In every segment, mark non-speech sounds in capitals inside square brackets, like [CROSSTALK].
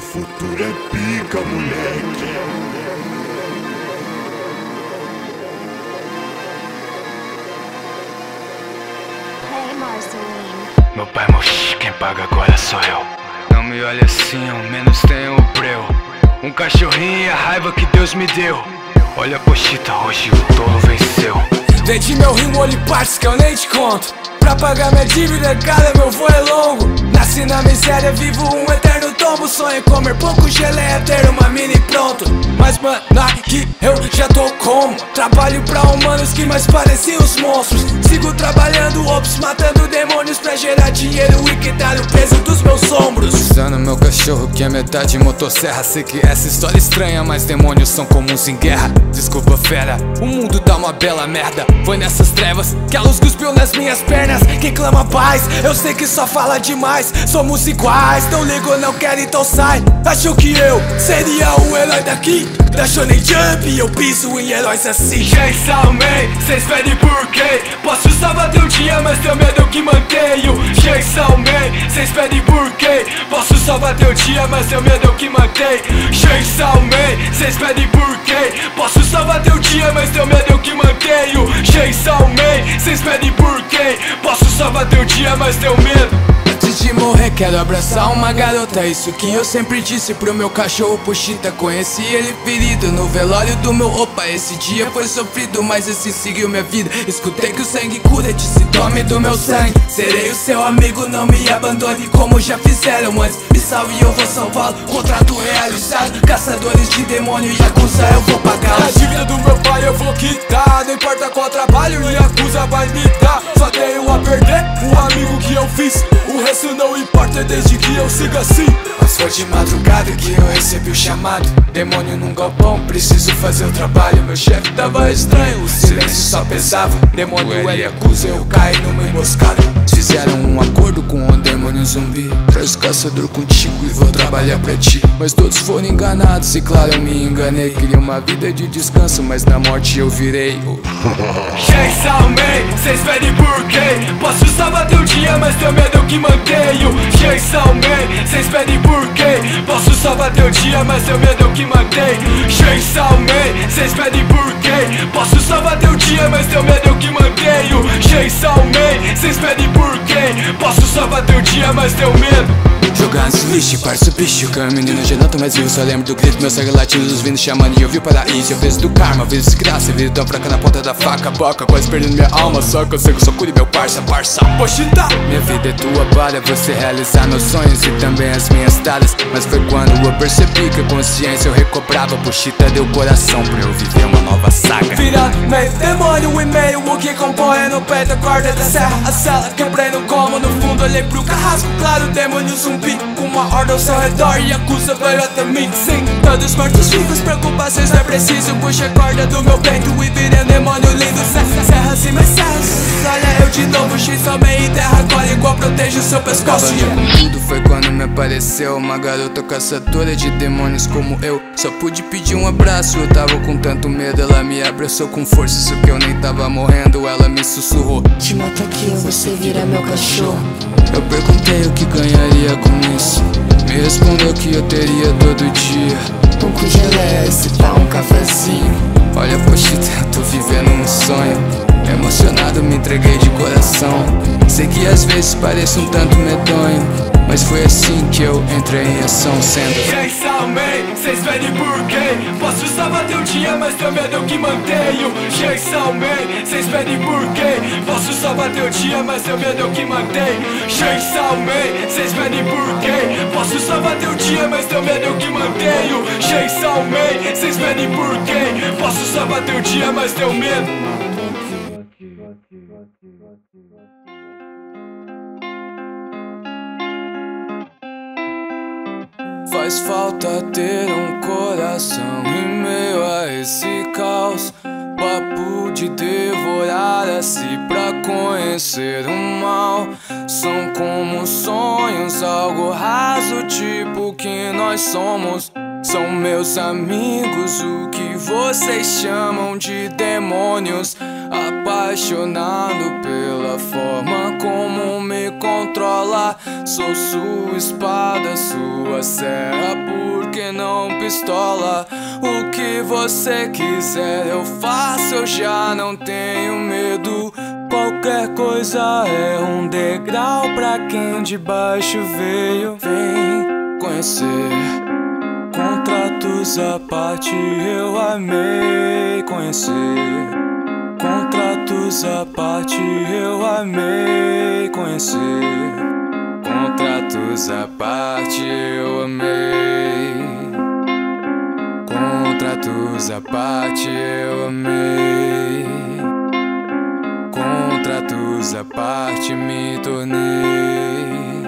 futuro é pica, moleque. Hey, Marceline. Meu pai morreu, quem paga agora sou eu. Não me olhe assim, ao menos tenho o breu. Um cachorrinho e a raiva que Deus me deu. Olha a pochita, hoje o tolo venceu. Vende meu rimo, olhe partes que eu nem te conto Pra pagar minha dívida, cara, meu voo é longo. Nasci na miséria, vivo um eterno tombo. Sonho comer pouco geleia, ter uma mini pronto. Mas mano, aqui eu já tô como? Trabalho pra humanos que mais parecem os monstros. Sigo trabalhando, ops, matando demônios Pra gerar dinheiro e quitar o peso dos meus ombros. Usando meu cachorro que é metade motosserra. Sei que essa história é estranha, mas demônios são comuns em guerra. Desculpa fera, o mundo tá uma bela merda. Foi nessas trevas que a luz cuspiu nas minhas pernas Quem clama paz, eu sei que só fala demais Somos iguais, não ligo, não quero, então sai Achou que eu seria o herói daqui? Da Shonen Jump, eu piso em heróis assim Chainsaw Man, cês pedem por quê? Posso salvar teu dia, mas teu medo eu que mantenho Chainsaw Man, cês pedem por quê? Posso salvar teu dia, mas teu medo eu que mantenho Chainsaw Man, cês pedem por quê? Posso salvar teu dia, mas teu medo eu que mantenho Chainsaw Man, cês pedem por? Posso salvar teu dia, mas teu medo Antes de morrer quero abraçar uma garota. Isso que eu sempre disse pro meu cachorro Puxita. Conheci ele ferido no velório do meu Opa, esse dia foi sofrido Mas assim seguiu minha vida. Escutei que o sangue cura, disse tome do meu sangue. Serei o seu amigo, não me abandone Como já fizeram antes. Me salve eu vou salvá-lo Contrato realizado Caçadores de demônio e acusa eu vou pagar. A dívida do meu pai eu vou quitar. Não importa qual trabalho e acusa vai me dar. Só tenho a perder o amigo que eu fiz O resto não importa desde que eu siga assim. Mas foi de madrugada que eu recebi o chamado. Demônio num galpão, preciso fazer o trabalho. Meu chefe tava estranho, o silêncio só pesava. Demônio ele acusa, eu caí numa emboscada Fizeram um acordo com o demônio zumbi. Traz o caçador contigo e vou trabalhar pra ti. Mas todos foram enganados e claro eu me enganei. Queria uma vida de descanso, mas na morte eu virei o [LAUGHS] Chainsaw Man, cês pedem por quê? Posso salvar teu dia, mas teu medo eu que mantenho. Chainsaw Man, cês pedem por quê? Posso salvar teu dia, mas teu medo eu que mantenho. Chainsaw Man, cês pedem por quê? Posso salvar teu dia, mas teu medo eu que mantenho. Chainsaw Man, cês pedem por quê? Posso salvar teu dia, mas teu medo Esse lixo, parça bicho Que o menino já não tô mais vivo Só lembro do grito, meu sangue latindo Os vindo chamando e eu vi o paraíso Eu vejo do karma, vejo desgraça Viro tão fraca na ponta da faca Boca, quase perdendo minha alma. Só eu sou cure meu parça, parça Poxita! Minha vida é tua para você realizar meus sonhos E também as minhas talhas. Mas foi quando eu percebi que a consciência eu recobrava. Poxita deu coração pra eu viver uma nova saga. Virando meio demônio e meio O que compõe no pé da corda da serra. A cela quebrei no como No fundo olhei pro carrasco Claro, demônio zumbi uma horda ao seu redor e acusa veio até mim Sim, todos mortos vivos, preocupações não é preciso Puxa a corda do meu peito e virei um demônio lindo Serra, serra assim, mas serras Olha eu de novo, X homem e terra Agora igual protejo seu pescoço Tudo foi quando me apareceu Uma garota caçadora de demônios como eu. Só pude pedir um abraço, eu tava com tanto medo Ela me abraçou com força, isso que eu nem tava morrendo Ela me sussurrou. Te mato aqui ou você vira meu cachorro. Eu perguntei o que ganharia com isso. Me respondeu que eu teria todo dia. Um com geleia e se pá um cafezinho. Olha, poxita, eu tô vivendo um sonho. Emocionado, me entreguei de coração. Sei que às vezes pareço um tanto medonho Mas foi assim que eu entrei em ação sendo Chainsaw Man, cês pedem por quê? Posso salvar teu dia, mas teu medo eu que mantenho Chainsaw Man, cês pedem por quê? Posso salvar teu dia, mas teu medo eu que mantenho Chainsaw Man, cês pedem por quê? Posso salvar teu dia, mas teu medo eu que mantenho Chainsaw Man, cês pedem por quê? Posso salvar teu dia, mas teu medo Faz falta ter um coração em meio a esse caos. Papo de devorar a si pra conhecer o mal. São como sonhos, algo raso, tipo que nós somos São meus amigos, o que vocês chamam de demônios. Apaixonado pela forma como me controla. Sou sua espada, sua serra, porque não pistola? O que você quiser eu faço, eu já não tenho medo. Qualquer coisa é um degrau pra quem de baixo veio. Vem conhecer. Contratos à parte, eu amei conhecer. Contratos à parte, eu amei conhecer. Contratos à parte, eu amei. Contratos à parte, eu amei. Contratos à parte, me tornei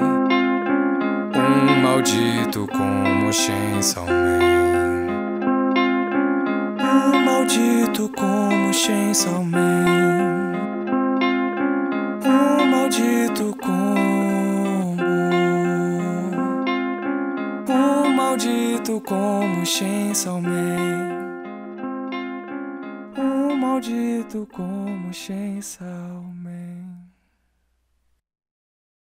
maldito como Chainsaw Man. Um maldito como Chainsaw Man. Um maldito como. Um maldito como Chainsaw Man. Um maldito como Chainsaw Man.